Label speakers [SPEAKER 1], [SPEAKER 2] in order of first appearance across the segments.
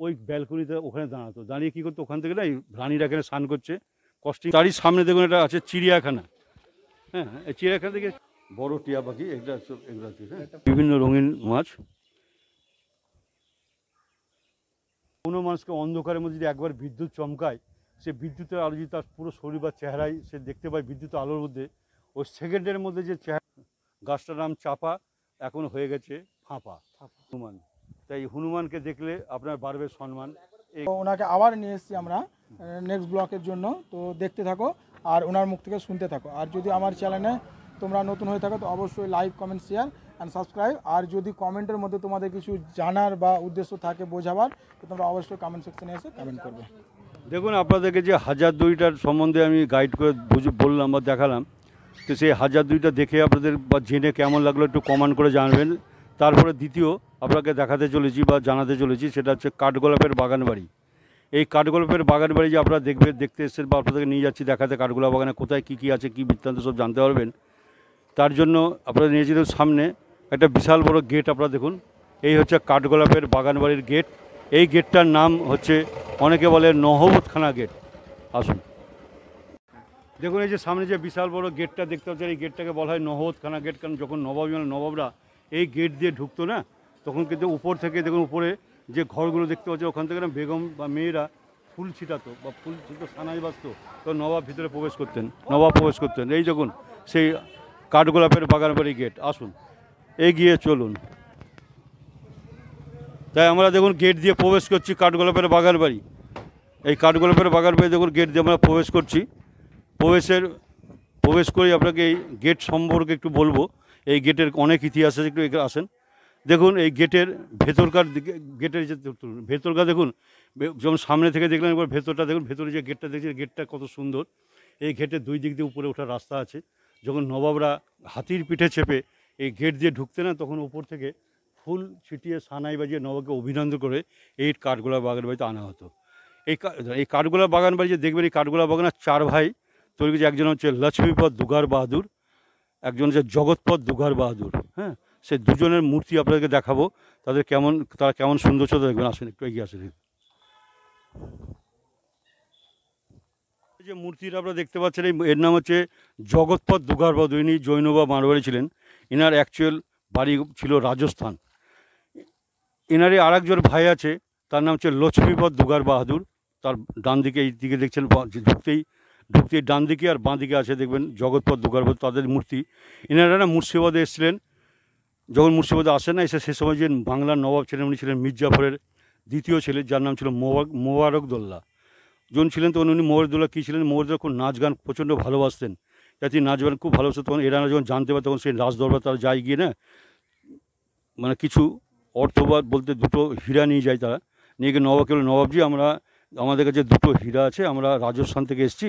[SPEAKER 1] ওই ব্যালকনিতে ওখানে দাঁড়াতো। দাঁড়িয়ে কী করতো ওখান থেকে না এই রানীরা এখানে স্নান করছে। কস্টিং তারই সামনে দেখুন এটা আছে চিড়িয়াখানা। হ্যাঁ এই চিড়িয়াখানা থেকে বড় টিয়া পাখি এগুলো সব এগুলো আছে হ্যাঁ। বিভিন্ন রঙিন মাছ। কোনো মানুষকে অন্ধকারের মধ্যে যদি একবার বিদ্যুৎ চমকায় সে বিদ্যুতের আলো যদি তার পুরো শরীর বা চেহারায় সে দেখতে পায় বিদ্যুৎ আলোর মধ্যে ওই সেকেন্ডের মধ্যে যে চেহারা গাছটার নাম চাপা এখন হয়ে গেছে ফাঁপা। হনুমান তাই হনুমানকে দেখলে আপনার বাড়বে সম্মান।
[SPEAKER 2] ওনাকে আবার নিয়ে এসেছি আমরা নেক্সট ব্লকের জন্য। তো দেখতে থাকো আর ওনার মুখ থেকে শুনতে থাকো। আর যদি আমার চ্যানেলে তোমরা নতুন হয়ে থাকো তো অবশ্যই like comment share and subscribe আর যদি কমেন্টের মধ্যে তোমাদের কিছু জানার বা উদ্দেশ্য থাকে বোঝাবার তো তোমরা অবশ্যই কমেন্ট সেকশনে এসে কমেন্ট করবে।
[SPEAKER 1] দেখুন আপনাদেরকে যে হাজার দুইটার সম্বন্ধে আমি গাইড করে বুঝে বললাম বা দেখালাম তো সেই হাজার দুইটা দেখে আপনাদের বা জেনে কেমন লাগল একটু কমেন্ট করে জানাবেন। তারপরে দ্বিতীয় আপনাকে দেখাতে চলেছি বা জানাতে চলেছি, সেটা হচ্ছে কাঠগোলাপের বাগান বাড়ি এই কাঠগোলাপের বাগান বাড়ি যে আপনারা দেখবে, দেখতে এসেছেন বা আপনাদেরকে নিয়ে যাচ্ছি দেখাতে, কাঠগোলাপ বাগানে কোথায় কী কী আছে, কী বৃত্তান্ত সব জানতে পারবেন। তার জন্য আপনারা নিয়ে যেতে সামনে একটা বিশাল বড় গেট আপনারা দেখুন। এই হচ্ছে কাঠগোলাপের বাগান বাড়ির গেট। এই গেটটার নাম হচ্ছে, অনেকে বলে নহবতখানা গেট। আসুন। দেখুন, এই যে সামনে যে বিশাল বড় গেটটা দেখতে পাচ্ছেন, এই গেটটাকে বলা হয় নহবতখানা গেট, কারণ যখন নবাব মানে নবাবরা এই গেট দিয়ে ঢুকতো না, তখন কিন্তু উপর থেকে দেখুন উপরে যে ঘরগুলো দেখতে পাচ্ছে, ওখান থেকে না বেগম বা মেয়েরা ফুল ছিটাতো বা ফুল ছিটো সানাই বাজতো তো নবাব ভিতরে প্রবেশ করতেন, নবাব প্রবেশ করতেন। এই দেখুন, সেই কাঠগোলাপের বাগান বাড়ি গেট আসুন, এগিয়ে চলুন। তাই আমরা দেখুন গেট দিয়ে প্রবেশ করছি কাঠগোলাপের বাগান বাড়ি এই কাঠগোলাপের বাগান বাড়ি দেখুন গেট দিয়ে আমরা প্রবেশ করছি। প্রবেশের, প্রবেশ করে আপনাকে এই গেট সম্পর্কে একটু বলব। এই গেটের অনেক ইতিহাস আছে, একটু আসেন। দেখুন, এই গেটের ভেতরকার দিকে, গেটের যে ভেতরকার দেখুন যেমন সামনে থেকে দেখলেন এবার ভেতরটা দেখুন, ভেতরে যে গেটটা দেখছি গেটটা কত সুন্দর। এই গেটের দুই দিক দিয়ে উপরে ওঠার রাস্তা আছে। যখন নবাবরা হাতির পিঠে চেপে এই গেট দিয়ে ঢুকতে না, তখন উপর থেকে ফুল ছিটিয়ে সানাই বাজিয়ে নবাবকে অভিনন্দন করে এই কাঠগোলা বাগান বাড়িতে আনা হতো। এই এই কাঠগোলা বাগান বাড়ি যে দেখবেন, এই কাঠগোলা বাগানের চার ভাই, তৈরি একজন হচ্ছে লক্ষ্মীপদ দুগার বাহাদুর। একজন হচ্ছে জগৎপদ দুগার বাহাদুর হ্যাঁ? সেই দুজনের মূর্তি আপনাদেরকে দেখাবো। তাদের কেমন, তারা কেমন সুন্দর ছিল দেখবেন। আসেন, একটু এগিয়ে আসেন। যে মূর্তিটা আপনারা দেখতে পাচ্ছেন, এই এর নাম হচ্ছে জগৎপদ দুগার বাহাদুর। ইনি জৈন বা মারোয়ারি ছিলেন। এনার অ্যাকচুয়াল বাড়ি ছিল রাজস্থান। এনারই আরেকজন ভাই আছে, তার নাম হচ্ছে লক্ষ্মীপদ দুগার বাহাদুর। তার ডান দিকে, এই দিকে দেখছেন ঢুকতেই ঢুকতেই ডান দিকে আর বাঁ দিকে আছে, দেখবেন জগৎপদ দুগার বাহাদুর তাদের মূর্তি। এনারা না মুর্শিদাবাদে এসেছিলেন, যখন মুর্শিদাবাদে আসেন না এসে সে সময় যে বাংলার নবাব ছিলেন, উনি ছিলেন মির্জাফরের দ্বিতীয় ছেলে, যার নাম ছিল মোবারক মোবারকদোল্লা যখন ছিলেন তখন উনি মোবারকদোল্লা কী ছিলেন? মোবারকদোল্লা খুব নাচ গান প্রচণ্ড ভালোবাসতেন। যাতে নাচ গান খুব ভালোবাসত তখন এরা যখন জানতে পারে তখন সেই রাজ দরবার তারা যায় গিয়ে না মানে কিছু অর্থবাদ বলতে দুটো হীরা নিয়ে যায় তারা। নিয়ে গিয়ে নবাবকে নবাবজি, আমরা আমাদের কাছে দুটো হীরা আছে, আমরা রাজস্থান থেকে এসেছি।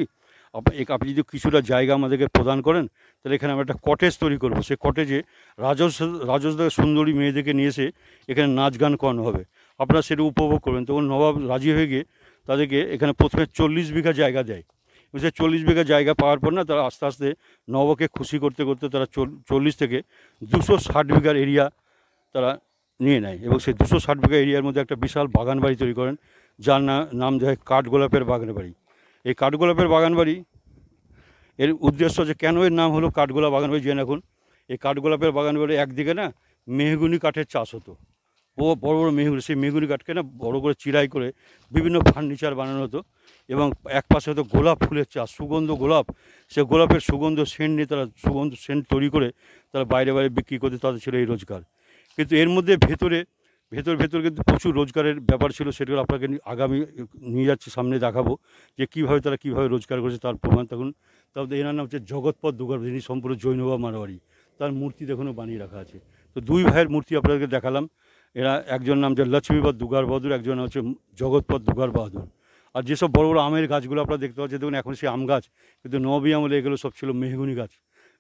[SPEAKER 1] আপনি যদি কিছুটা জায়গা আমাদেরকে প্রদান করেন, তাহলে এখানে আমরা একটা কটেজ তৈরি করব। সেই কটেজে রাজস রাজসদের সুন্দরী মেয়েদেরকে নিয়ে এসে এখানে নাচ গান করানো হবে। আপনারা সেটা উপভোগ করবেন। তখন নবাব রাজি হয়ে গিয়ে তাদেরকে এখানে প্রথমে চল্লিশ বিঘা জায়গা দেয়। এবং সেই চল্লিশ বিঘা জায়গা পাওয়ার পর না, তারা আস্তে আস্তে নবাবকে খুশি করতে করতে তারা চল- চল্লিশ থেকে দুশো ষাট বিঘার এরিয়া তারা নিয়ে নেয়। এবং সেই দুশো ষাট বিঘা এরিয়ার মধ্যে একটা বিশাল বাগান বাড়ি তৈরি করেন। যার নাম নাম দেয় কাঠগোলাপের বাগান বাড়ি এই কাঠগোলাপের বাগান বাড়ি, এর উদ্দেশ্য যে কেন এর নাম হলো কাঠগোলা বাগান বাড়ি, জেনে এখন এই কাঠগোলাপের বাগান বাড়ি একদিকে না মেহগুনি কাঠের চাষ হতো। ও বড় বড় মেহগুনি, সেই মেহগুনি কাঠকে না বড় করে চিরাই করে বিভিন্ন ফার্নিচার বানানো হতো এবং এক পাশে হতো গোলাপ ফুলের চাষ, সুগন্ধ গোলাপ। সে গোলাপের সুগন্ধ সেন্ট নিয়ে তারা সুগন্ধ সেন্ট তৈরি করে তারা বাইরে বাইরে বিক্রি করতে তাদের ছিল এই রোজগার। কিন্তু এর মধ্যে ভেতরে ভেতর ভেতর কিন্তু প্রচুর রোজগারের ব্যাপার ছিল, সেগুলো আপনাকে আগামী, নিয়ে যাচ্ছি, সামনে দেখাবো যে কীভাবে তারা কীভাবে রোজগার করেছে, তার প্রমাণ তখন তারপরে এনার নাম হচ্ছে জগৎপদ দুগার যিনি সম্পূর্ণ জৈনবা মারোয়ারি তার মূর্তি দেখুনও বানিয়ে রাখা আছে। তো দুই ভাইয়ের মূর্তি আপনাদেরকে দেখালাম। এরা একজন নাম যে লক্ষ্মীপদ দুগার বাহাদুর, একজন হচ্ছে জগৎপদ দুগার বাহাদুর। আর যেসব বড় বড় আমের গাছগুলো আপনারা দেখতে পাচ্ছেন, দেখুন, এখন সেই আম গাছ, কিন্তু নবী আমলে এগুলো সব ছিল মেহগুনি গাছ।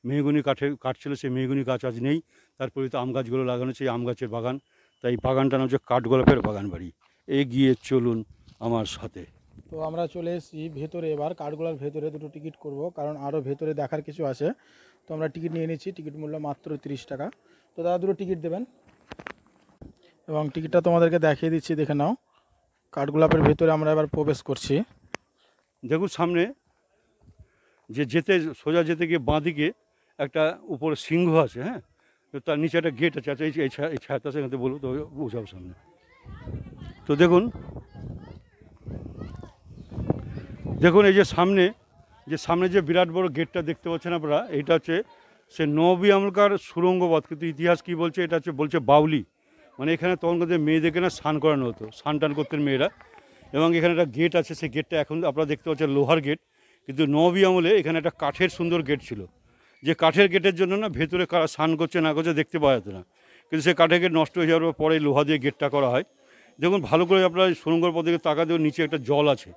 [SPEAKER 1] মেহগুনি কাঠের কাঠ ছিল, সেই মেহগুনি গাছ আজ নেই। তারপরে তো আম গাছগুলো লাগানো, সেই আম গাছের বাগান। তাই বাগানটার নাম হচ্ছে কাঠগোলাপের বাগান বাড়ি। এগিয়ে চলুন আমার সাথে।
[SPEAKER 2] তো আমরা চলে এসেছি ভেতরে এবার কাঠগোলার ভেতরে দুটো টিকিট করব কারণ আরও ভেতরে দেখার কিছু আছে। তো আমরা টিকিট নিয়ে নিচ্ছি টিকিট মূল্য মাত্র তিরিশ টাকা। তো দাদা দুটো টিকিট দেবেন? এবং টিকিটটা তোমাদেরকে দেখিয়ে দিচ্ছি দেখে নাও। কাঠগোলাপের ভেতরে আমরা এবার প্রবেশ করছি।
[SPEAKER 1] দেখুন সামনে যে যেতে সোজা যেতে গিয়ে বাঁদিকে একটা উপরে সিংহ আছে হ্যাঁ? তো তার নিচে একটা গেট আছে আচ্ছা এই এই ছা- এই ছায়াটা সেখান থেকে বলব, তো বোঝাবো সামনে। তো দেখুন দেখুন এই যে সামনে যে সামনে যে বিরাট বড় গেটটা দেখতে পাচ্ছেন আপনারা, এটা হচ্ছে সে নবী আমলকার সুরঙ্গবাদ, কিন্তু ইতিহাস কি বলছে? এটা হচ্ছে বলছে বাউলি। মানে এখানে তখনকার মেয়েদেরকে না স্নান করানো হতো, স্নান টান করতেন মেয়েরা। এবং এখানে একটা গেট আছে সেই গেটটা এখন আপনারা দেখতে পাচ্ছেন লোহার গেট কিন্তু নবী আমলে এখানে একটা কাঠের সুন্দর গেট ছিল। যে কাঠের গেটের জন্য না ভেতরে কারা স্নান করছে না করছে দেখতে পাওয়া যেত না। কিন্তু সেই কাঠের গেট নষ্ট হয়ে যাওয়ার পরে লোহা দিয়ে গেটটা করা হয়। দেখুন, ভালো করে আপনারা সুরঙ্গর পর দিকে তাকা দেখুন নিচে একটা জল আছে।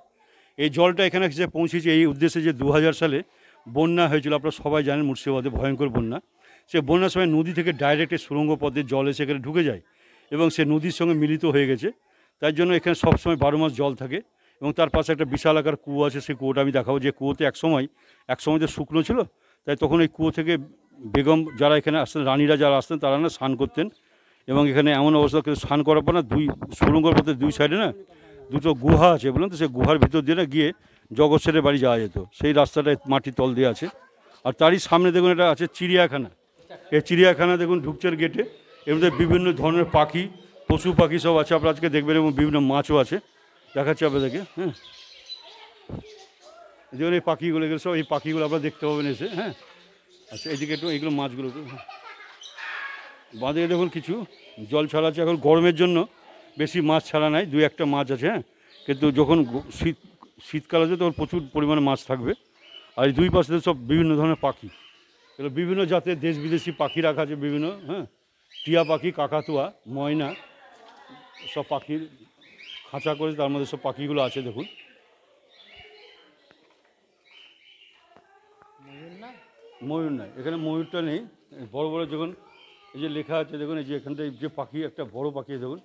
[SPEAKER 1] এই জলটা এখানে এসে পৌঁছেছে এই উদ্দেশ্যে যে দু হাজার সালে বন্যা হয়েছিল, আপনারা সবাই জানেন মুর্শিদাবাদে ভয়ঙ্কর বন্যা। সে বন্যার সময় নদী থেকে ডাইরেক্ট এই সুরঙ্গ পথে জল এসে এখানে ঢুকে যায় এবং সে নদীর সঙ্গে মিলিত হয়ে গেছে। তাই জন্য এখানে সবসময় বারো মাস জল থাকে এবং তার পাশে একটা বিশাল আকার কুয়ো আছে, সেই কুয়োটা আমি দেখাবো। যে কুয়োতে এক সময় এক সময় তো শুকনো ছিল তাই তখন এই কুয়ো থেকে বেগম যারা এখানে আসতেন, রানীরা যারা আসতেন, তারা না স্নান করতেন। এবং এখানে এমন অবস্থা স্নান করার পর না দুই সুরঙ্গর পথে দুই সাইডে না দুটো গুহা আছে বলুন তো, সেই গুহার ভিতর দিয়ে না গিয়ে জগৎসেরের বাড়ি যাওয়া যেত। সেই রাস্তাটা মাটির তল দিয়ে আছে। আর তারই সামনে দেখুন এটা আছে চিড়িয়াখানা। এই চিড়িয়াখানা দেখুন ঢুকছেন গেটে। মধ্যে বিভিন্ন ধরনের পাখি, পশু পাখি সব আছে। আপনারা আজকে দেখবেন এবং বিভিন্ন মাছও আছে। দেখাচ্ছি আপনাদেরকে হ্যাঁ। যেমন এই পাখিগুলো এগুলো সব, এই পাখিগুলো আপনারা দেখতে পাবেন এসে হ্যাঁ? আচ্ছা এইদিকে একটু এইগুলো মাছগুলো হ্যাঁ। বাঁধে দেখুন কিছু, জল ছাড়াচ্ছে এখন গরমের জন্য বেশি মাছ ছাড়া নাই, দুই একটা মাছ আছে হ্যাঁ? কিন্তু যখন শীত, শীতকাল আছে তখন প্রচুর পরিমাণে মাছ থাকবে। আর এই দুই পাশে সব বিভিন্ন ধরনের পাখি। এগুলো বিভিন্ন জাতের দেশ বিদেশি পাখি রাখা আছে, বিভিন্ন হ্যাঁ? টিয়া পাখি, কাকাতুয়া, ময়না, সব পাখির খাঁচা করে তার মধ্যে সব পাখিগুলো আছে, দেখুন। ময়ূর নয় এখানে ময়ূরটা নেই। বড় বড় যখন এই যে লেখা আছে দেখুন এই যে এখানটায় যে পাখি একটা বড় পাখি দেখুন।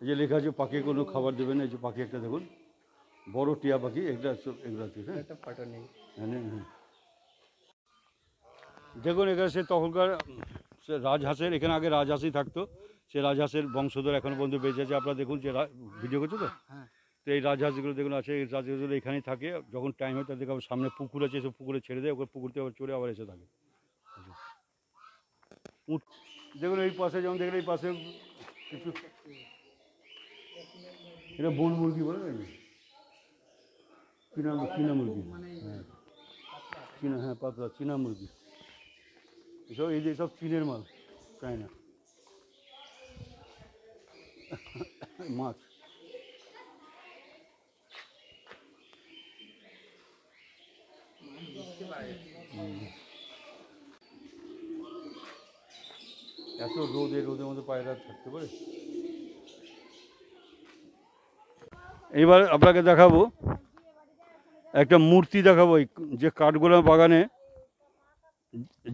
[SPEAKER 1] এই যে লেখা আছে পাখি কোনো খাবার দেবে না এই যে পাখি একটা দেখুন। বড় টিয়া পাখি সব এগুলো আছে হ্যাঁ। হ্যাঁ, নেই, হ্যাঁ। দেখুন এখানে সে তখনকার সে রাজহাঁসের এখানে আগে রাজহাঁসই থাকতো। সে রাজহাঁসের বংশধর এখন পর্যন্ত বেঁচে আছে। আপনারা দেখুন যে ভিডিও করছ তো? তো এই রাজহাঁসগুলো দেখুন, আছে, এই রাজহাঁসগুলো এখানেই থাকে। যখন টাইম হয় তাদেরকে আবার সামনে পুকুর আছে সে পুকুরে ছেড়ে দেয়, ওকে পুকুর থেকে আবার চড়ে আবার এসে থাকে। দেখুন, এই পাশে যেমন দেখলেন, এই পাশে কিছু এটা বন মুরগি বলে নাকি? চীনা চীনা মুরগি। হ্যাঁ চীনা হ্যাঁ পাতলা, চীনা মুরগি। এসব এই যে সব চীনের মাল, চায়না। মাছ। এত রোদে, রোদের মধ্যে পায়রা থাকতে পারে? এবার আপনাকে দেখাবো, একটা মূর্তি দেখাবো যে কাঠগোলা বাগানে,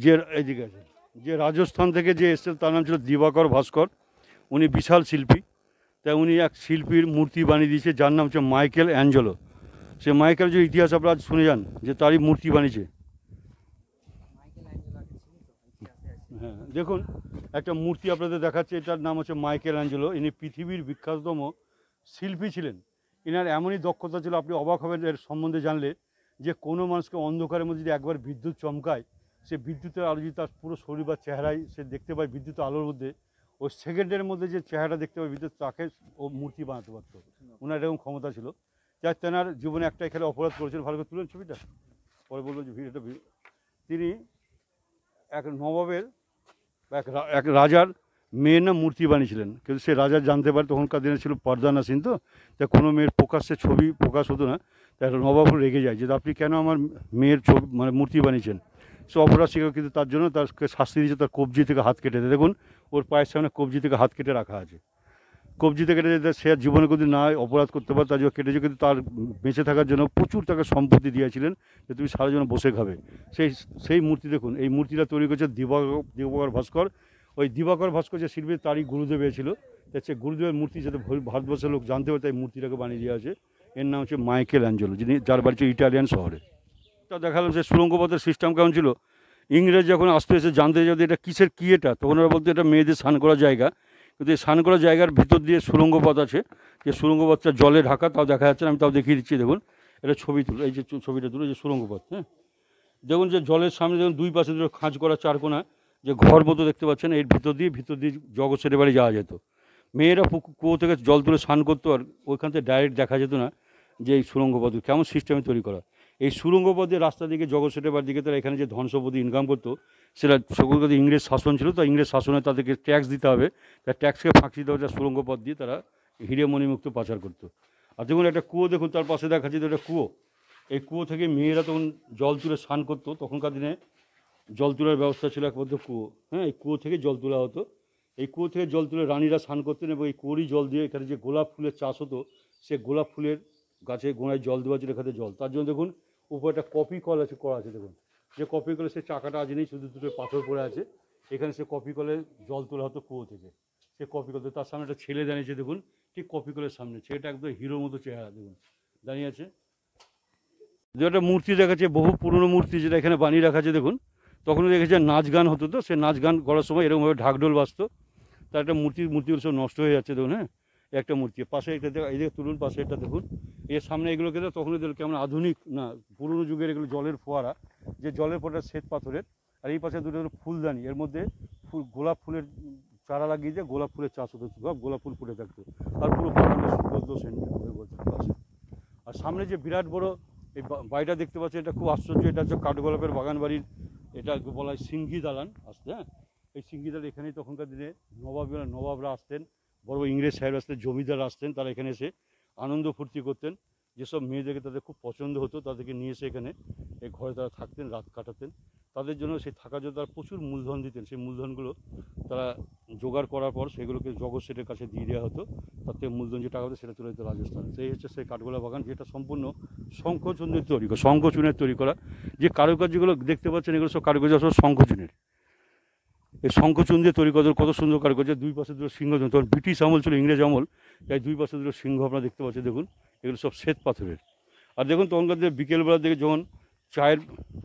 [SPEAKER 1] যে এদিকে আছে, যে রাজস্থান থেকে যে এসছে তার নাম ছিল দিবাকর ভাস্কর, উনি বিশাল শিল্পী। তাই উনি এক শিল্পীর মূর্তি বানিয়ে দিয়েছে, যার নাম হচ্ছে মাইকেল অ্যাঞ্জেলো। সে মাইকেল যে ইতিহাস আপনারা শুনে যান, যে তারই মূর্তি বানিয়েছে। হ্যাঁ দেখুন, একটা মূর্তি আপনাদের দেখাচ্ছে, এটার নাম হচ্ছে মাইকেল অ্যাঞ্জেলো। ইনি পৃথিবীর বিখ্যাততম শিল্পী ছিলেন। এনার এমনই দক্ষতা ছিল, আপনি অবাক হবেন এর সম্বন্ধে জানলে, যে কোনো মানুষকে অন্ধকারের মধ্যে যদি একবার বিদ্যুৎ চমকায়, সে বিদ্যুতের আলো যদি তার পুরো শরীর বা চেহারায় সে দেখতে পায় বিদ্যুৎ আলোর মধ্যে, ওই সেকেন্ডের মধ্যে যে চেহারা দেখতে পায় বিদ্যুৎ, তাকে ও মূর্তি বানাতে পারতো। ওনার এরকম ক্ষমতা ছিল। যার তেনার জীবনে একটা এখানে অপরাধ করেছেন ভালো করে তুলেন ছবিটা। পরে বলব যে ভিডিওটা তিনি এক নবাবের এক এক রাজার মেয়ের না মূর্তি বানিয়েছিলেন। কিন্তু সে রাজা জানতে পারে তখনকার দিনে ছিল পর্দা নাসিন তো তাই কোনো মেয়ের প্রকাশ্যে ছবি প্রকাশ হতো না তাই নবাব রেগে যায়, যে আপনি কেন আমার মেয়ের ছবি মানে মূর্তি বানিয়েছেন? সে অপরাধ স্বীকার কিন্তু তার জন্য তাকে শাস্তি দিয়েছে, তার কবজি থেকে হাত কেটে দেখুন, ওর পায়ের সামনে কবজি থেকে হাত কেটে রাখা আছে। কবজি থেকে কেটে সে আর জীবনে যদি না অপরাধ করতে পারে, তার জন্য কেটেছে, কিন্তু তার বেঁচে থাকার জন্য প্রচুর তাকে সম্পত্তি দিয়েছিলেন যে তুমি সারা বসে খাবে। সেই সেই মূর্তি দেখুন, এই মূর্তিটা তৈরি করেছে দিবাকর দিবাকর ভাস্কর। ওই দিবাকর ভাস্কর যে শিল্পী, তারই গুরুদেব ছিল। সে গুরুদেবের মূর্তি যাতে ভারতবর্ষের লোক জানতে পারে, তাই মূর্তিটাকে বানিয়ে দেওয়া আছে। এর নাম হচ্ছে মাইকেল অ্যাঞ্জেলো, যিনি যার বাড়ি ইটালিয়ান শহরে। তা দেখালাম যে সুরঙ্গ পথের সিস্টেম কেমন ছিল। ইংরেজ যখন আসতে এসে জানতে যদি এটা কিসের কি এটা, তখন ওরা বলতো এটা মেয়েদের স্নান করার জায়গা। কিন্তু এই স্নান করার জায়গার ভিতর দিয়ে সুরঙ্গ পথ আছে। যে সুরঙ্গ পথটা জলে ঢাকা, তাও দেখা যাচ্ছে না, আমি তাও দেখিয়ে দিচ্ছি, দেখুন। এটা ছবি তুলো, এই যে ছবিটা তুলো যে সুরঙ্গ পথ হ্যাঁ? দেখুন যে জলের সামনে, দেখুন, দুই পাশে দুটো খাঁজ করা চারকোনা যে ঘর মতো দেখতে পাচ্ছেন, এর ভিতর দিয়ে ভিতর দিয়ে জগৎ সেটে বাড়ি যাওয়া যেত। মেয়েরা কুয়ো থেকে জল তুলে স্নান করতো আর ওইখান থেকে ডাইরেক্ট দেখা যেত না যে এই সুরঙ্গ পথ কেমন সিস্টেমে তৈরি করা। এই সুরঙ্গপথে রাস্তা দিকে জগৎ সেটের বাড়ির দিকে তারা এখানে যে ধন সম্পত্তি ইনকাম করতো, সেটা সকল কাছে ইংরেজ শাসন ছিল, তো ইংরেজ শাসনে তাদেরকে ট্যাক্স দিতে হবে। তার ট্যাক্সকে ফাঁকি দিতে হবে তার সুরঙ্গ পথ দিয়ে তারা হিরে মণিমুক্ত পাচার করতো। আর দেখুন, একটা কুয়ো দেখুন, তার পাশে দেখা যেত একটা কুয়ো। এই কুয়ো থেকে মেয়েরা তখন জল তুলে স্নান করতো। তখনকার দিনে জল তোলার ব্যবস্থা ছিল একমাত্র কুয়ো। হ্যাঁ এই কুয়ো থেকে জল তোলা হতো। এই কুয়ো থেকে জল তুলে রানীরা স্নান করতেন এবং এই কুয়োরই জল দিয়ে এখানে যে গোলাপ ফুলের চাষ হতো, সে গোলাপ ফুলের গাছে গোড়ায় জল দেওয়া ছিল এখানে জল। তার জন্য দেখুন উপরে একটা কপি কল আছে, করা আছে, দেখুন। যে কপি কলে সে চাকাটা আজ নেই, শুধু দুটো পাথর পড়ে আছে। এখানে সে কপি কলে জল তোলা হতো কুয়ো থেকে। সে কপি কল তার সামনে একটা ছেলে দাঁড়িয়েছে দেখুন। ঠিক কপি কলের সামনে। ছেলেটা একদম হিরোর মতো চেহারা, দেখুন। দাঁড়িয়ে আছে। যে একটা মূর্তি দেখাচ্ছে, বহু পুরনো মূর্তি যেটা এখানে বানিয়ে রাখা আছে, দেখুন। তখনও দেখেছে নাচ গান হতো তো, সে নাচ গান করার সময় এরকমভাবে ঢাকঢোল বাজতো। তার একটা মূর্তি, মূর্তিগুলো সব নষ্ট হয়ে যাচ্ছে, দেখুন হ্যাঁ। একটা মূর্তি, পাশে একটা দেখ- এই দিকে তুলুন, পাশে একটা দেখুন। এর সামনে এগুলোকে তো তখন এদের কেমন আধুনিক, না, পুরনো যুগের এগুলো জলের ফোয়ারা, যে জলের ফোয়ারা শ্বেত পাথরের, আর এই পাশে দুটো ফুলদানি, এর মধ্যে ফুল, গোলাপ ফুলের চারা লাগিয়ে দিয়ে গোলাপ ফুলের চাষ হতো, সব গোলাপ ফুল ফুটে থাকতো। আর পুরো বাগানের সুগন্ধ পাশে। আর সামনে যে বিরাট বড় এই বাড়িটা দেখতে পাচ্ছেন, এটা খুব আশ্চর্য, এটা হচ্ছে কাঠগোলাপের বাগান বাড়ির, এটা বলা হয় সিঙ্গি দালান আসতে হ্যাঁ? এই সিঙ্গি দালান এখানেই তখনকার দিনে নবাবরা নবাবরা আসতেন বড় বড় ইংরেজ সাহেব আসতেন, জমিদার আসতেন, তারা এখানে এসে আনন্দ ফুর্তি করতেন। যেসব মেয়েদেরকে তাদের খুব পছন্দ হতো, তাদেরকে নিয়ে এসে এখানে এই ঘরে তারা থাকতেন, রাত কাটাতেন। তাদের জন্য সেই থাকার জন্য তারা প্রচুর মূলধন দিতেন। সেই মূলধনগুলো তারা জোগাড় করার পর সেগুলোকে জগৎ সেটের কাছে দিয়ে দেওয়া হতো। তার থেকে মূলধন যে টাকা হতো সেটা চলে যেত রাজস্থান। সেই হচ্ছে সেই কাঠগোলা বাগান, যেটা সম্পূর্ণ শঙ্খচুনের তৈরি করা, শঙ্খচুনের তৈরি করা। যে কারুকার্যগুলো দেখতে পাচ্ছেন, এগুলো সব কারুকার্য, সব শঙ্খচুনের। শঙ্খচুন দিয়ে তৈরি করা কত সুন্দর কারুকার্য দুই পাশে দুটো সিংহ তখন ব্রিটিশ আমল ছিল, ইংরেজ আমল তাই দুই পাশে দুটো সিংহ আপনারা দেখতে পাচ্ছেন, দেখুন, এগুলো সব শ্বেত পাথরের। আর দেখুন, তখনকার দিনে বিকেলবেলার দিকে যখন চায়ের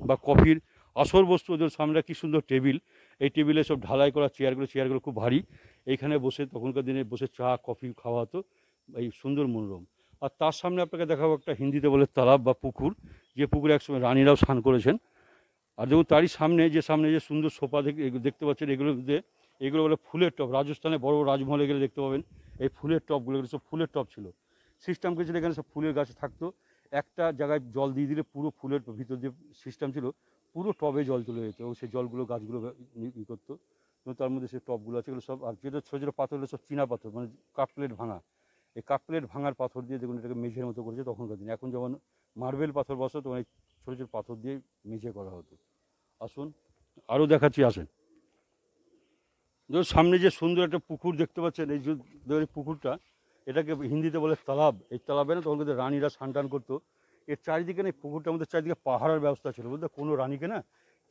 [SPEAKER 1] বা কফির আসর বস্তু ওদের সামনে কি সুন্দর টেবিল, এই টেবিলে সব ঢালাই করা চেয়ারগুলো চেয়ারগুলো খুব ভারী, এইখানে বসে, তখনকার দিনে বসে চা, কফি, খাওয়া হতো, এই সুন্দর মনোরম। আর তার সামনে আপনাকে দেখাবো একটা হিন্দিতে বলে তালাব বা পুকুর, যে পুকুরে একসময় রানীরাও স্নান করেছেন আর দেখুন, তারই সামনে, যে সামনে যে সুন্দর সোফা দেখতে পাচ্ছেন, এগুলো মধ্যে এগুলো বলে ফুলের টপ। রাজস্থানে বড় রাজমহলে গেলে দেখতে পাবেন। এই ফুলের টপগুলো সব ফুলের টপ ছিল। সিস্টেম কিছু এখানে সব ফুলের গাছ থাকতো। একটা জায়গায় জল দিয়ে দিলে পুরো ফুলের ভিতর যে সিস্টেম ছিল, পুরো টবে জল তুলে যেত এবং সেই জলগুলো গাছগুলো ই করতো। এবং তার মধ্যে সেই টবগুলো আছে, এগুলো সব আর যেটা ছোটো ছোটো পাথর হলো সব চীনা পাথর মানে কাপ প্লেট ভাঙা। এই কাপ প্লেট ভাঙার পাথর দিয়ে দেখুন, এটাকে মেঝের মতো করেছে তখনকার দিন। এখন যেমন মার্বেল পাথর বসতো তখন এই ছোটো ছোটো পাথর দিয়ে মেঝে করা হতো। আসুন আরও দেখাচ্ছি, আসেন। ধরুন সামনে যে সুন্দর একটা পুকুর দেখতে পাচ্ছেন, এই যে পুকুরটা, এটাকে হিন্দিতে বলে তালাব। এই তালাবে না, তখন কিন্তু রানীরা টান করতো। এর চারিদিকে না, এই পুকুরটার মধ্যে চারিদিকে পাহাড়ের ব্যবস্থা ছিল বলতে কোনো রানীকে না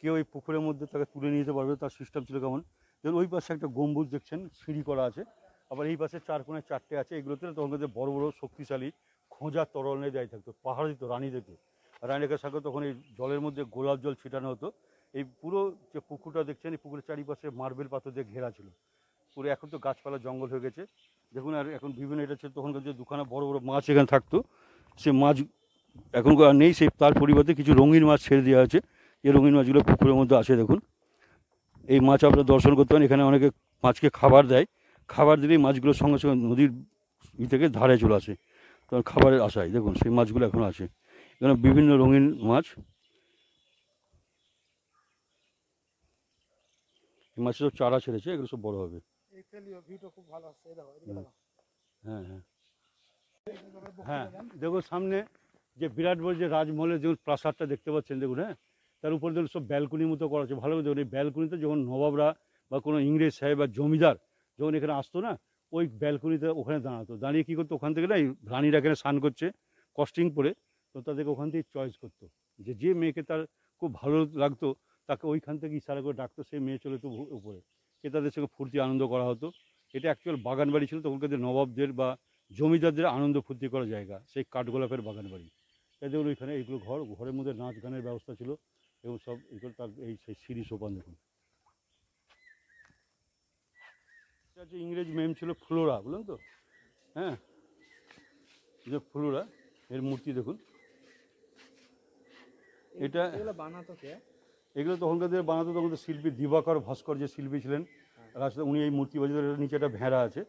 [SPEAKER 1] কেউ এই পুকুরের মধ্যে তাকে তুলে নিয়ে যেতে পারবে, তার সিস্টেম ছিল কেমন? যেমন ওই পাশে একটা গম্বুজ দেখছেন, সিঁড়ি করা আছে। আবার এই পাশে চার কোনায় চারটে আছে, এগুলোতে তখন কিন্তু বড় বড়, শক্তিশালী খোঁজা তরল নিয়ে দেয় থাকতো, পাহাড় দিত রানীদেরকে। রানীকে সাথে তখন এই জলের মধ্যে গোলাপ জল ছিটানো হতো। এই পুরো যে পুকুরটা দেখছেন, এই পুকুরের চারিপাশে মার্বেল পাথর দিয়ে ঘেরা ছিল। পুরো এখন তো গাছপালা জঙ্গল হয়ে গেছে। দেখুন, আর এখন বিভিন্ন এটা ছিল তখনকার যে দুখানা বড় বড় মাছ এখানে থাকতো, সে মাছ এখন নেই, সেই তার পরিবর্তে কিছু রঙিন মাছ ছেড়ে দেওয়া আছে এই রঙিন মাছগুলো পুকুরের মধ্যে আসে, দেখুন। এই মাছ আপনারা দর্শন করতে পারেন, এখানে অনেকে মাছকে খাবার দেয়। খাবার দিলেই মাছগুলো সঙ্গে সঙ্গে নদীর ই থেকে ধারে চলে আসে। তখন খাবারের আশায়, দেখুন, সেই মাছগুলো এখন আছে এখানে বিভিন্ন রঙিন মাছ এই মাছের সব চারা ছেড়েছে এগুলো সব বড় হবে
[SPEAKER 2] দেখো। দেখো।
[SPEAKER 1] হ্যাঁ হ্যাঁ
[SPEAKER 2] দেখো,
[SPEAKER 1] হ্যাঁ। দেখুন সামনে যে বিরাট বড় যে রাজমহলের যে প্রাসাদটা দেখতে পাচ্ছেন দেখুন হ্যাঁ তার উপরে দেখুন সব ব্যালকনির মতো করা আছে ভালো দেখুন এই ব্যালকনিতে যখন নবাবরা বা কোনো ইংরেজ সাহেব বা জমিদার যখন এখানে আসতো না ওই ব্যালকনিতে ওখানে দাঁড়াতো দাঁড়িয়ে কী করতো ওখান থেকে না এই রানীরা এখানে স্নান করছে কস্টিং পরে তো তাদেরকে ওখান থেকে চয়েস করতো। যে যে মেয়েকে তার খুব ভালো লাগতো, তাকে ওইখান থেকে ইশারা করে ডাকতো, সেই মেয়ে চলে তো উপরে। এ তাদের সঙ্গে ফুর্তি, আনন্দ করা হতো। এটা অ্যাকচুয়াল বাগান বাড়ি ছিল, তখনকার যে নবাবদের বা জমিদারদের আনন্দ ফুর্তি করার জায়গা, সেই কাঠগোলাপের বাগান বাড়ি এই দেখুন ওইখানে এইগুলো ঘর, ঘরের মধ্যে নাচ গানের ব্যবস্থা ছিল এবং সব এগুলো তার এই সেই সিঁড়ি সোপান দেখুন। হচ্ছে ইংরেজ মেম ছিল ফ্লোরা বুঝলেন তো? হ্যাঁ? যে ফ্লোরা, এর মূর্তি দেখুন। এটা
[SPEAKER 3] এগুলো বানাতো কে?
[SPEAKER 1] এগুলো তখনকার দিনে বানাতো তখন তো শিল্পী দিবাকর ভাস্কর যে শিল্পী ছিলেন রাস্তা উনি এই মূর্তি বাজাতে নিচে একটা ভেড়া আছে।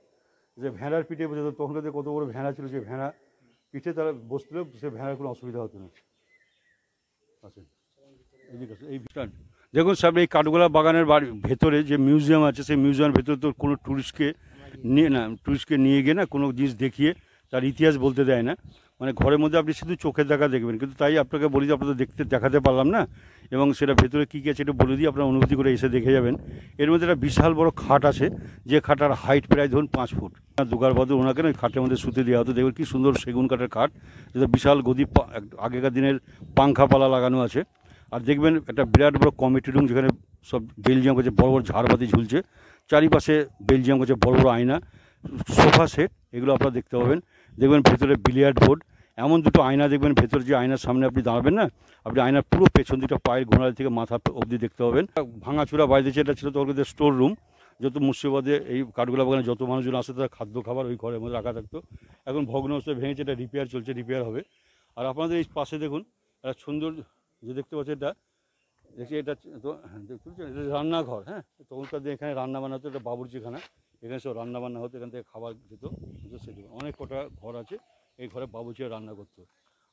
[SPEAKER 1] যে ভেড়ার পিঠে বসে তখনকার দিনে কত বড় ভেড়া ছিল যে ভেড়া পিঠে তারা বসলেও সে ভেড়ার কোনো অসুবিধা হতো না। আচ্ছা এই দেখুন সামনে এই কাঠগোলা বাগানের বাড়ি ভেতরে যে মিউজিয়াম আছে সেই মিউজিয়ামের ভেতরে তো কোনো ট্যুরিস্টকে নিয়ে না ট্যুরিস্টকে নিয়ে গিয়ে না কোনো জিনিস দেখিয়ে তার ইতিহাস বলতে দেয় না। মানে ঘরের মধ্যে আপনি শুধু চোখের দেখা দেখবেন। কিন্তু তাই আপনাকে বলি যে আপনাদের দেখতে, দেখাতে পারলাম না? এবং সেটা ভেতরে কী কী আছে এটা বলে দিই, আপনারা অনুভূতি করে এসে দেখে যাবেন। এর মধ্যে একটা বিশাল বড় খাট আছে, যে খাটার হাইট প্রায় ধরুন পাঁচ ফুট। দুগার বদল ওনাকে না ওই খাটের মধ্যে শুতে দেওয়া হতো। দেখবেন কি সুন্দর সেগুন কাঠের খাট, যেটা বিশাল গদি আগেকার দিনের পাংখাপালা লাগানো আছে। আর দেখবেন একটা বিরাট বড় কমিটি রুম, যেখানে সব বেলজিয়াম কাছে বড় বড় ঝাড়বাতি ঝুলছে। চারিপাশে বেলজিয়াম কাছে বড় বড় আয়না, সোফা সেট, এগুলো আপনারা দেখতে পাবেন। দেখবেন ভেতরে বিলিয়ার্ড বোর্ড এমন দুটো আয়না দেখবেন ভেতর যে আয়নার সামনে আপনি দাঁড়াবেন না আপনি আয়নার পুরো পেছন দিকটা পায়ের ঘোড়ালি থেকে মাথা অবধি দেখতে পাবেন। ভাঙাচুরা বাড়িতে যেটা ছিল তখন স্টোর রুম যত মুর্শিদাবাদে এই কাঠগোলা বাগানে যত মানুষজন আসে তারা খাদ্য খাবার ওই ঘরের মধ্যে রাখা থাকতো। এখন ভগ্ন অবস্থায় ভেঙেছে এটা রিপেয়ার চলছে রিপেয়ার হবে। আর আপনাদের এই পাশে দেখুন একটা সুন্দর যে দেখতে পাচ্ছেন এটা দেখছি এটা তো হ্যাঁ, রান্নাঘর হ্যাঁ? তখনকার দিনে এখানে রান্না বান্না হতো এটা বাবুর্চিখানা এখানে সব রান্না বান্না হতো এখান থেকে খাবার যেত সেটি অনেক কটা ঘর আছে। এই ঘরে বাবুচিরা রান্না করতো।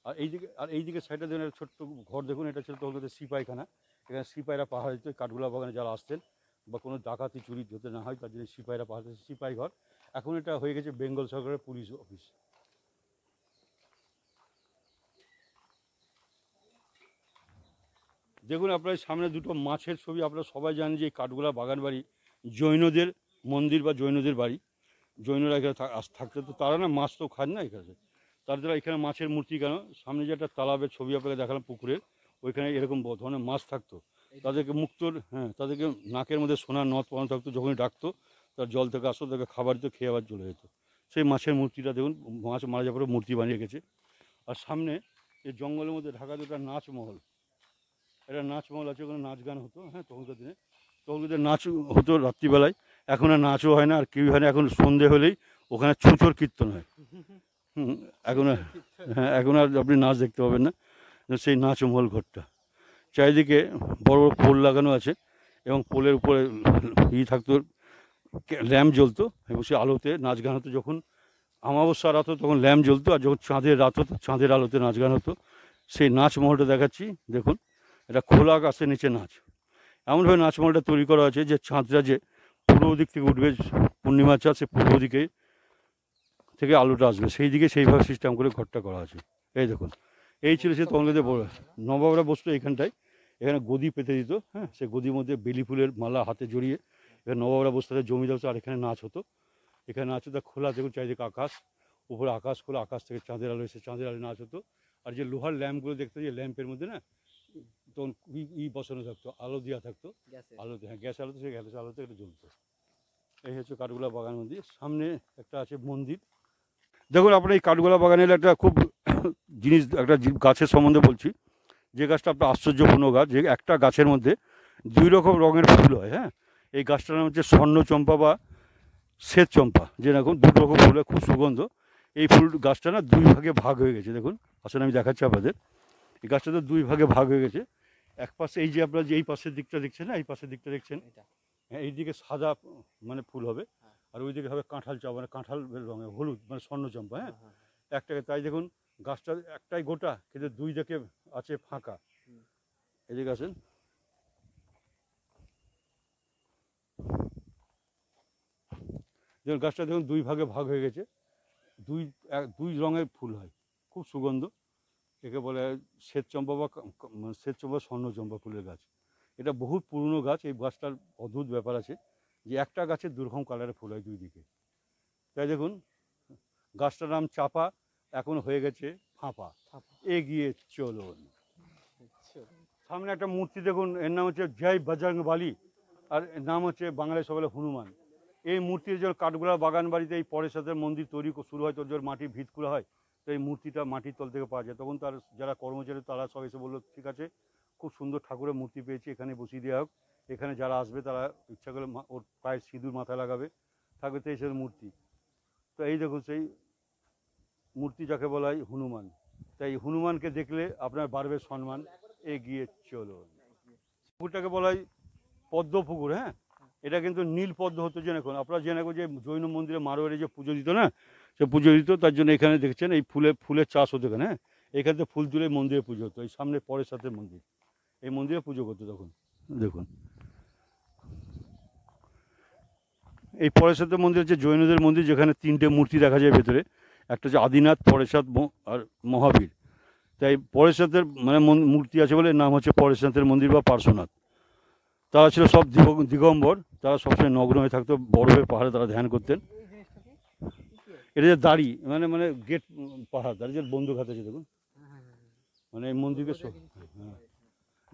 [SPEAKER 1] আর এইদিকে আর এইদিকে সাইডে দেখুন, একটা ছোট্ট ঘর দেখুন, এটা ছিল তখনকার সিপাইখানা। এখানে সিপাইরা পাহাড় দিত কাঠগোলা বাগানে যারা আসতেন বা কোনো ডাকাতি, চুরি যাতে না হয়, তার জন্য সিপাইরা পাহাড় সিপাই ঘর। এখন এটা হয়ে গেছে বেঙ্গল সরকারের পুলিশ অফিস। দেখুন আপনার সামনে দুটো মাছের ছবি, আপনারা সবাই জানেন যে এই কাঠগোলা বাগান বাড়ি জৈনদের মন্দির বা জৈনদের বাড়ি। জৈনরা এখানে থাকতে তো তারা না, মাছ তো খান না এখানে। তার দ্বারা এখানে মাছের মূর্তি কেন? সামনে যে একটা তালাবের ছবি আপনাকে দেখালাম পুকুরের ওইখানে এরকম ধরনের মাছ থাকতো। তাদেরকে মুক্তর হ্যাঁ তাদেরকে নাকের মধ্যে সোনার নথ পরানো থাকতো যখনই ডাকতো তার জল থেকে আসতো তাকে খাবার দিত খেয়ে আবার চলে যেত। সেই মাছের মূর্তিটা দেখুন মাছ মারা যাওয়ার পরে মূর্তি বানিয়ে গেছে আর সামনে এই জঙ্গলের মধ্যে ঢাকা দুটা নাচমহল। একটা নাচমহল আছে ওখানে নাচ গান হতো হ্যাঁ তখনকার দিনে। তখনকার নাচ হতো রাত্রিবেলায়। এখন আর নাচও হয় না আর কেউ হয় না। এখন সন্ধে হলেই ওখানে ছুঁচোর কীর্তন হয়। এখন হ্যাঁ এখন আর আপনি নাচ দেখতে পাবেন না। সেই নাচমহল ঘরটা। চারিদিকে বড় বড় পোল লাগানো আছে এবং পোলের উপরে ই থাকতো, ল্যাম্প জ্বলতো এবং সেই আলোতে নাচ গান হতো। যখন অমাবস্যা রাত হতো তখন ল্যাম্প জ্বলতো আর যখন চাঁদের রাত হতো, চাঁদের আলোতে নাচ গান হতো, সেই নাচ মহলটা দেখাচ্ছি। দেখুন, এটা খোলা আকাশের নিচে নাচ। এমনভাবে নাচ মহলটা তৈরি করা আছে যে চাঁদটা যে পূর্ব দিক থেকে উঠবে পূর্ণিমা চাঁদ, সে পূর্ব দিকে থেকে আলোটা আসবে। সেই দিকে সেইভাবে সিস্টেম করে ঘরটা করা আছে। এই দেখুন এই ছিল সে বড় নবাবরা বসতো এইখানটায় এখানে গদি পেতে দিত হ্যাঁ সে গদির মধ্যে বেলি ফুলের মালা হাতে জড়িয়ে এখানে নবাবরা বসতে। জমি দেওয়া আর এখানে নাচ হতো। এখানে নাচ হতো খোলা দেখুন চারিদিকে আকাশ উপরে আকাশ খোলা আকাশ থেকে চাঁদের আলো এসে চাঁদের আলো নাচ হতো। আর যে লোহার ল্যাম্পগুলো দেখতে যে ল্যাম্পের মধ্যে না তখন ই বসানো থাকতো আলো দেওয়া থাকতো। আলোতে হ্যাঁ গ্যাস আলোতে সেই গ্যাস আলোতে এটা জ্বলতো। এই হচ্ছে কাঠগোলা বাগান মন্দির। সামনে একটা আছে মন্দির। দেখুন আপনার এই কাঠগোলা বাগানের একটা খুব জিনিস একটা গাছের সম্বন্ধে বলছি। যে গাছটা আপনার আশ্চর্যপূর্ণ গাছ যে একটা গাছের মধ্যে দুই রকম রঙের ফুল হয় হ্যাঁ? এই গাছটার নাম হচ্ছে স্বর্ণ চম্পা বা শ্বেত চম্পা যে দেখুন দু রকম ফুল হয়, খুব সুগন্ধ। এই ফুল গাছটা না দুই ভাগে ভাগ হয়ে গেছে দেখুন। আসলে আমি দেখাচ্ছি আপনাদের। এই গাছটা তো দুই ভাগে ভাগ হয়ে গেছে। এক পাশে এই যে আপনারা যে এই পাশের দিকটা দেখছেন না? এই পাশের দিকটা দেখছেন?
[SPEAKER 3] এটা
[SPEAKER 1] হ্যাঁ এইদিকে সাদা মানে ফুল হবে। আর ওইদিকে হবে কাঁঠাল চা মানে কাঁঠাল রঙের হলুদ মানে স্বর্ণ চম্পা হ্যাঁ?
[SPEAKER 3] হ্যাঁ, হ্যাঁ।
[SPEAKER 1] একটাকে তাই দেখুন গাছটা একটাই গোটা কিন্তু দুই দিকে আছে ফাঁকা। এদিকে আছেন দেখুন গাছটা দেখুন দুই ভাগে ভাগ হয়ে গেছে। দুই এক- দুই রঙের ফুল হয় খুব সুগন্ধ। একে বলে শ্বেত চম্পা বা মানে শ্বেত চম্পা স্বর্ণ চম্পা ফুলের গাছ। এটা বহুত পুরনো গাছ এই গাছটার অদ্ভুত ব্যাপার আছে। যে একটা গাছের দুর্গম কালারের ফুল হয় দুই দিকে। তাই দেখুন গাছটার নাম চাপা এখন হয়ে গেছে ফাঁপা। এগিয়ে চলুন।
[SPEAKER 3] আচ্ছা।
[SPEAKER 1] সামনে একটা মূর্তি দেখুন এর নাম হচ্ছে জয় বজরং বালি আর এর নাম হচ্ছে বাংলায় সবাই হনুমান। এই মূর্তির যে কাঠগোলা বাগান বাড়িতে এই পরের সাথে মন্দির তৈরি শুরু হয় তোর জোর মাটির ভিত করা হয় তো এই মূর্তিটা মাটির তল থেকে পাওয়া যায়। তখন তার যারা কর্মচারী তারা সব এসে বলল ঠিক আছে খুব সুন্দর ঠাকুরের মূর্তি পেয়েছি এখানে বসিয়ে দেওয়া হোক। এখানে যারা আসবে তারা ইচ্ছা করলে ওর পায়ের সিঁদুর মাথায় লাগাবে, থাকবে তেইশের মূর্তি। তো এই দেখুন, সেই মূর্তি যাকে বলা হয় হনুমান। তাই হনুমানকে দেখলে আপনার বাড়বে সম্মান, এগিয়ে চলুন। পুকুরটাকে বলা হয় পদ্ম পুকুর হ্যাঁ? এটা কিন্তু নীল পদ্ম হতো জেনে এখন আপনারা জেনে যে জৈন মন্দিরে মারোয়ারি যে পুজো দিত না, সে পুজো দিত, তার জন্য এখানে দেখছেন এই ফুলে, ফুলের চাষ হতো এখানে হ্যাঁ? এখান থেকে ফুল তুলে মন্দিরে পুজো হতো, এই সামনে পরের সাথে মন্দির। এই মন্দিরে পুজো করতো তখন, দেখুন। এই সাথে মন্দির হচ্ছে জৈনদের মন্দির, যেখানে তিনটে মূর্তি দেখা যায় ভেতরে। একটা হচ্ছে আদিনাথ পরেশনাথ ম- আর মহাবীর। তাই পরেশনাথের মানে মূর্তি আছে বলে নাম হচ্ছে পরেশনাথের মন্দির বা পার্শ্বনাথ। তারা ছিল সব দিগ- দিগম্বর, তারা সবসময় নগ্ন হয়ে থাকতো বরফে পাহাড়ে তারা ধ্যান করতেন। এটা যে দাড়ি মানে মানে গেট পাহাড়, দাড়ি যে বন্দুক হাতে আছে, দেখুন। মানে এই মন্দিরকে হ্যাঁ।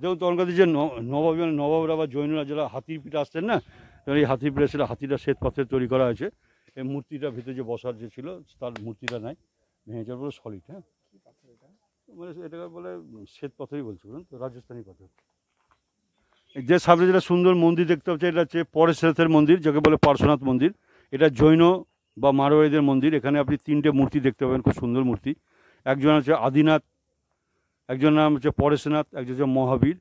[SPEAKER 1] দেখুন তখনকার যে নবাব মানে নবাবরা বা জৈনরা যারা হাতির পিঠে আসতেন না তখন এই পিঠে ছিল হাতিটা শ্বেত পাথরের তৈরি করা হয়েছে। এই মূর্তিটা ভিতরে যে বসার যে ছিল তার মূর্তিটা নাই। ভেঙে যাওয়ার পরে সলিড হ্যাঁ মানে এটাকে বলে শ্বেত পাথরই বলছে বুঝলেন তো রাজস্থানী পাথর। এই যে সামনে যেটা সুন্দর মন্দির দেখতে পাচ্ছি এটা হচ্ছে পরেশনাথের মন্দির যাকে বলে পার্শ্বনাথ মন্দির। এটা জৈন বা মারোয়ারিদের মন্দির। এখানে আপনি তিনটে মূর্তি দেখতে পাবেন খুব সুন্দর মূর্তি। একজন হচ্ছে আদিনাথ একজন নাম হচ্ছে পরেশনাথ একজন হচ্ছে মহাবীর।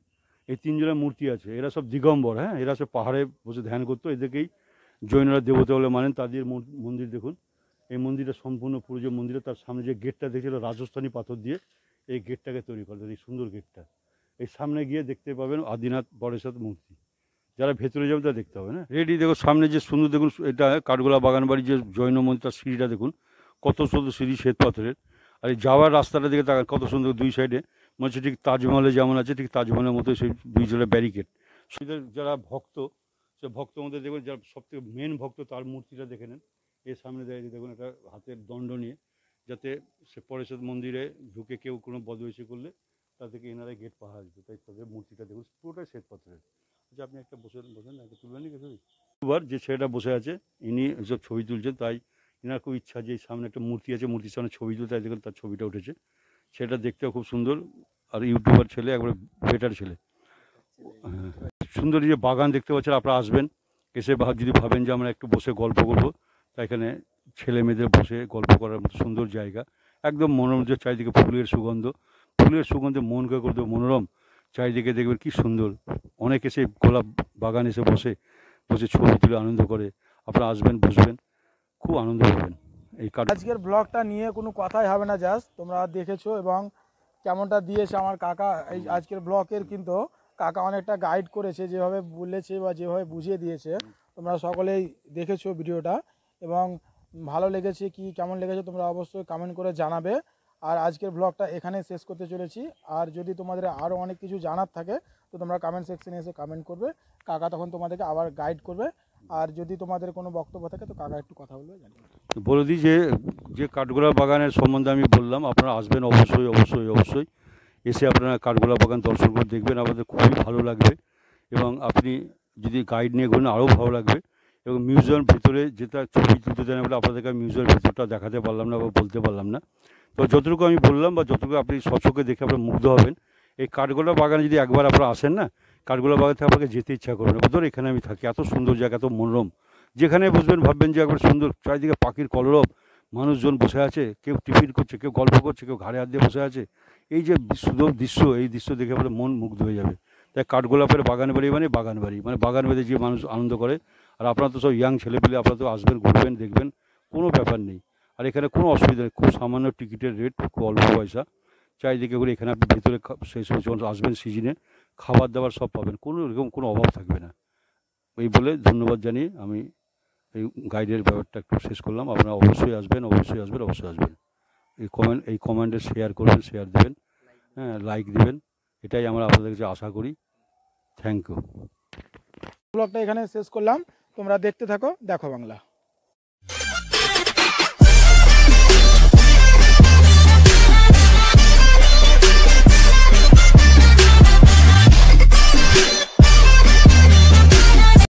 [SPEAKER 1] এই তিনজনের মূর্তি আছে। এরা সব দিগম্বর হ্যাঁ? এরা সব পাহাড়ে বসে ধ্যান করতো। এদেরকেই জৈনরা দেবতা বলে মানেন। তাদের মন- মন্দির দেখুন। এই মন্দিরটা সম্পূর্ণ পুরো যে মন্দিরে, তার সামনে যে গেটটা দেখছিল, রাজস্থানী পাথর দিয়ে, এই গেটটাকে তৈরি করে এই সুন্দর গেটটা। এই সামনে গিয়ে দেখতে পাবেন আদিনাথ পরেশনাথ মূর্তি। যারা ভেতরে যাবে তা দেখতে হবে না রেডি দেখো সামনে যে সুন্দর, দেখুন, এটা কাঠগোলা বাগান বাড়ি যে জৈন মন্দির তার সিঁড়িটা, দেখুন। কত সুন্দর সিঁড়ি শ্বেত পাথরের আর এই যাওয়ার রাস্তাটা দিকে তাকান, কত সুন্দর দুই সাইডে। মনে ঠিক তাজমহলে যেমন আছে, ঠিক তাজমহলের মতো সেই দুই জলে ব্যারিকেড সেদের যারা ভক্ত, সে ভক্ত মধ্যে দেখবেন যারা সব থেকে মেন ভক্ত তার মূর্তিটা দেখে নেন। এর সামনে দাঁড়িয়ে দেখুন একটা হাতের দণ্ড নিয়ে, যাতে সে পরেশনাথ মন্দিরে ঢুকে কেউ কোনো বদবেশি করলে তা থেকে এনারা গেট পাহারা দিত। তাই তাদের মূর্তিটা দেখুন, পুরোটাই শ্বেত পাথরের। আচ্ছা আপনি একটা বসে, বসেন একটা তুলবেন নাকি দুবার যে ছেলেটা বসে আছে, ইনি সব ছবি তুলছেন, তাই এনার খুব ইচ্ছা যে সামনে একটা মূর্তি আছে, মূর্তির সামনে ছবি তুলতে, তাই দেখুন তার ছবিটা উঠেছে। সেটা দেখতেও খুব সুন্দর। আর ইউটিউবার ছেলে, একবারে বেটার ছেলে। সুন্দর যে বাগান দেখতে পাচ্ছেন, আপনারা আসবেন, এসে যদি ভাবেন যে আমরা একটু বসে গল্প করব, তা এখানে ছেলে মেয়েদের বসে গল্প করার মতো সুন্দর জায়গা। একদম মনোরম যে চারিদিকে ফুলের সুগন্ধ। ফুলের সুগন্ধে মন মনকে করতে মনোরম। চারিদিকে দেখবেন কি সুন্দর। অনেক এসে গোলাপ বাগান এসে বসে বসে ছবি তুলে আনন্দ করে। আপনারা আসবেন, বসবেন, খুব আনন্দ পাবেন। এই
[SPEAKER 2] আজকের ব্লগটা নিয়ে কোনো কথাই হবে না, জাস্ট তোমরা দেখেছ এবং কেমনটা দিয়েছে আমার কাকা। এই আজকের ব্লগের কিন্তু কাকা অনেকটা গাইড করেছে, যেভাবে বলেছে বা যেভাবে বুঝিয়ে দিয়েছে। তোমরা সকলেই দেখেছ ভিডিওটা এবং ভালো লেগেছে কি, কেমন লেগেছে তোমরা অবশ্যই কমেন্ট করে জানাবে। আর আজকের ব্লগটা এখানে শেষ করতে চলেছি। আর যদি তোমাদের আরও অনেক কিছু জানার থাকে, তো তোমরা কমেন্ট সেকশনে এসে কমেন্ট করবে। কাকা তখন তোমাদেরকে আবার গাইড করবে। আর যদি তোমাদের কোনো বক্তব্য থাকে তো কাকা একটু কথা বলবে
[SPEAKER 1] বলে দিই যে যে কাঠগোলা বাগানের সম্বন্ধে আমি বললাম, আপনারা আসবেন অবশ্যই অবশ্যই অবশ্যই। এসে আপনারা কাঠগোলা বাগান দর্শন করে দেখবেন, আমাদের খুবই ভালো লাগবে। এবং আপনি যদি গাইড নিয়ে ঘুরেন, আরও ভালো লাগবে। এবং মিউজিয়াম ভিতরে যেটা ছবি তুলতে দেন বলে আপনাদেরকে আমি মিউজিয়ামের ভিতরটা দেখাতে পারলাম না বা বলতে পারলাম না। তো যতটুকু আমি বললাম বা যতটুকু আপনি সচক্ষে দেখে আপনার মুগ্ধ হবেন, এই কাঠগোলা বাগানে যদি একবার আপনারা আসেন না কাঠগোলা থেকে আপনাকে যেতে ইচ্ছা করবে না। ধর এখানে আমি থাকি। এত সুন্দর জায়গা, এত মনোরম। যেখানে বসবেন ভাববেন যে একবার সুন্দর চারিদিকে পাখির কলরব, মানুষজন বসে আছে, কেউ টিফিন করছে, কেউ গল্প করছে, কেউ ঘাড়ে হাত দিয়ে বসে আছে। এই যে সুন্দর দৃশ্য, এই দৃশ্য দেখে আপনার মন মুগ্ধ হয়ে যাবে। তাই কাঠগোলাপের বাগান বাড়ি মানে বাগান বাড়ি। মানে বাগান বাড়িতে যে মানুষ আনন্দ করে। আর আপনারা তো সব ইয়াং ছেলেপেলে, আপনারা তো আসবেন, ঘুরবেন, দেখবেন, কোনো ব্যাপার নেই। আর এখানে কোনো অসুবিধা নেই। খুব সামান্য টিকিটের রেট, খুব অল্প পয়সা। চারিদিকে করে এখানে আপনি ভেতরে সেই সময় আসবেন সিজনে খাবার দাবার সব পাবেন, কোনো এরকম কোনো অভাব থাকবে না। এই বলে ধন্যবাদ জানিয়ে আমি এই গাইডের ব্যাপারটা একটু শেষ করলাম। আপনারা অবশ্যই আসবেন অবশ্যই আসবেন অবশ্যই আসবেন। এই কমেন্ট এই কমেন্টে শেয়ার করবেন শেয়ার দেবেন হ্যাঁ লাইক দেবেন। এটাই আমরা আপনাদের কাছে আশা করি। থ্যাংক ইউ
[SPEAKER 2] ব্লগটা এখানে শেষ করলাম। তোমরা দেখতে থাকো, দেখো বাংলা।